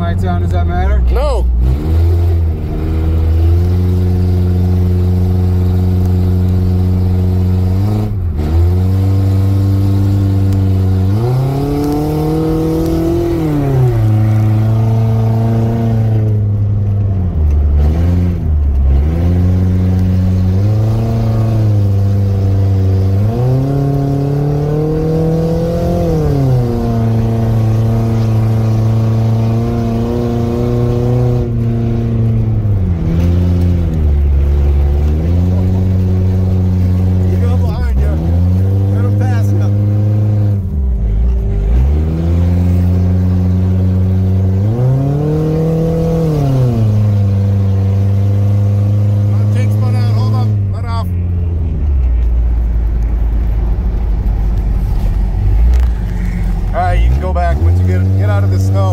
lights on, does that matter? No. Go back once you get get out of the snow.